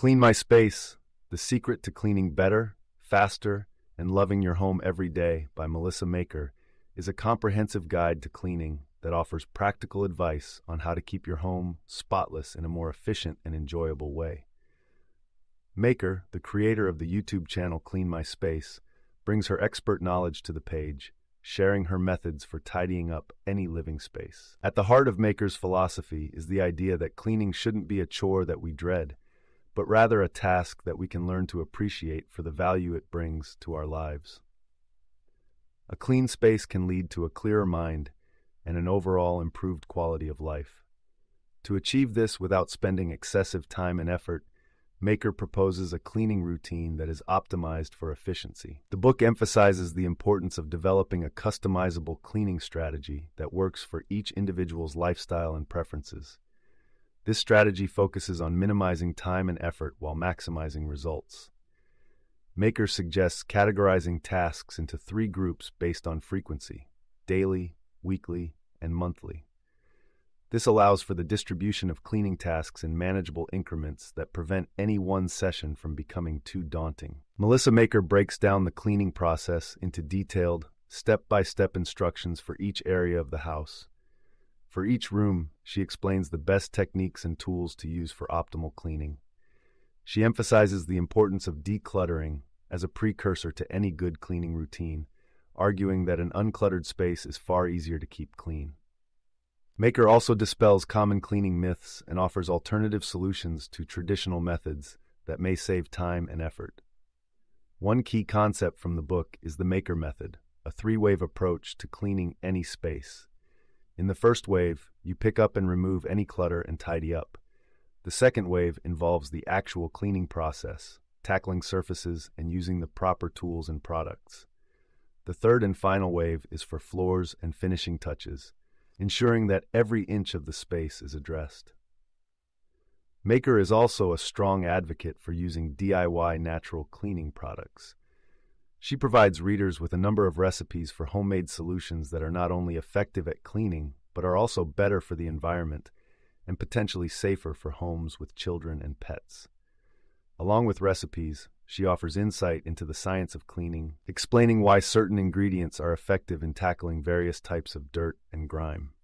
Clean My Space The Secret to Cleaning Better, Faster, and Loving Your Home Every Day by Melissa Maker is a comprehensive guide to cleaning that offers practical advice on how to keep your home spotless in a more efficient and enjoyable way. Maker, the creator of the YouTube channel Clean My Space, brings her expert knowledge to the page, sharing her methods for tidying up any living space. At the heart of Maker's philosophy is the idea that cleaning shouldn't be a chore that we dread, but rather a task that we can learn to appreciate for the value it brings to our lives. A clean space can lead to a clearer mind and an overall improved quality of life. To achieve this without spending excessive time and effort, Maker proposes a cleaning routine that is optimized for efficiency. The book emphasizes the importance of developing a customizable cleaning strategy that works for each individual's lifestyle and preferences. This strategy focuses on minimizing time and effort while maximizing results. Maker suggests categorizing tasks into three groups based on frequency daily, weekly, and monthly. This allows for the distribution of cleaning tasks in manageable increments that prevent any one session from becoming too daunting. Melissa Maker breaks down the cleaning process into detailed, step by step instructions for each area of the house. For each room, she explains the best techniques and tools to use for optimal cleaning. She emphasizes the importance of decluttering as a precursor to any good cleaning routine, arguing that an uncluttered space is far easier to keep clean. Maker also dispels common cleaning myths and offers alternative solutions to traditional methods that may save time and effort. One key concept from the book is the Maker method, a three wave approach to cleaning any space. In the first wave, you pick up and remove any clutter and tidy up. The second wave involves the actual cleaning process, tackling surfaces and using the proper tools and products. The third and final wave is for floors and finishing touches, ensuring that every inch of the space is addressed. Maker is also a strong advocate for using DIY natural cleaning products. She provides readers with a number of recipes for homemade solutions that are not only effective at cleaning, but are also better for the environment and potentially safer for homes with children and pets. Along with recipes, she offers insight into the science of cleaning, explaining why certain ingredients are effective in tackling various types of dirt and grime.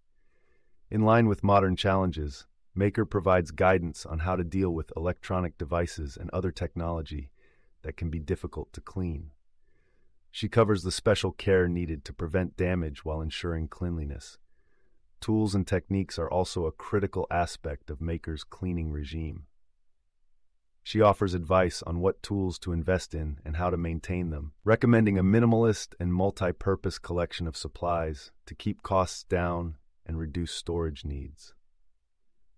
In line with modern challenges, Maker provides guidance on how to deal with electronic devices and other technology that can be difficult to clean. She covers the special care needed to prevent damage while ensuring cleanliness. Tools and techniques are also a critical aspect of Maker's cleaning regime. She offers advice on what tools to invest in and how to maintain them, recommending a minimalist and multi purpose collection of supplies to keep costs down and reduce storage needs.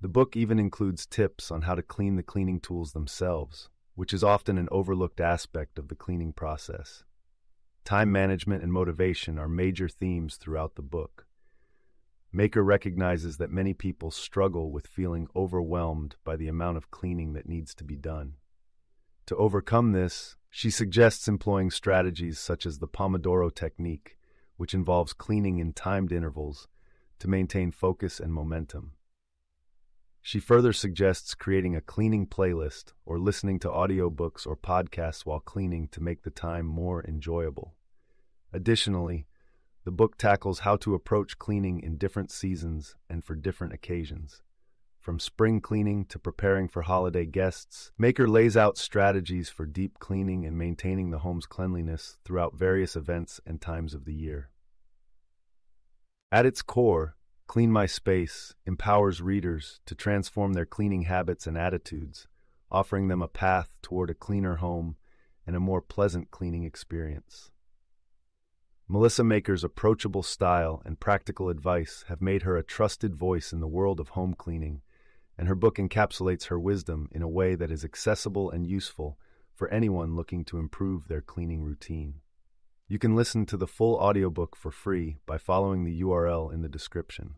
The book even includes tips on how to clean the cleaning tools themselves, which is often an overlooked aspect of the cleaning process. Time management and motivation are major themes throughout the book. Maker recognizes that many people struggle with feeling overwhelmed by the amount of cleaning that needs to be done. To overcome this, she suggests employing strategies such as the Pomodoro technique, which involves cleaning in timed intervals to maintain focus and momentum. She further suggests creating a cleaning playlist or listening to audiobooks or podcasts while cleaning to make the time more enjoyable. Additionally, the book tackles how to approach cleaning in different seasons and for different occasions. From spring cleaning to preparing for holiday guests, Maker lays out strategies for deep cleaning and maintaining the home's cleanliness throughout various events and times of the year. At its core, Clean My Space empowers readers to transform their cleaning habits and attitudes, offering them a path toward a cleaner home and a more pleasant cleaning experience. Melissa Maker's approachable style and practical advice have made her a trusted voice in the world of home cleaning, and her book encapsulates her wisdom in a way that is accessible and useful for anyone looking to improve their cleaning routine. You can listen to the full audiobook for free by following the URL in the description.